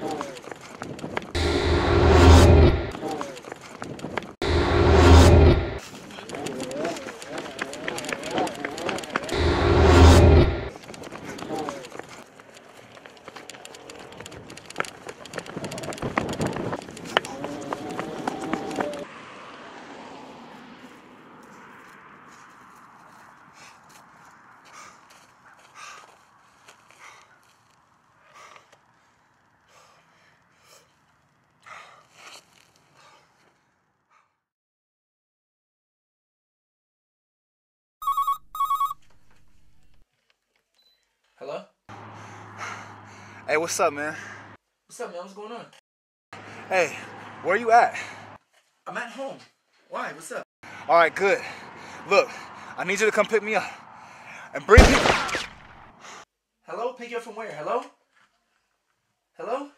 Hello? Hey, what's up, man? What's up, man? What's going on? Hey, where you at? I'm at home. Why? What's up? All right, good. Look, I need you to come pick me up and bring me. Hello? Pick you up from where? Hello? Hello?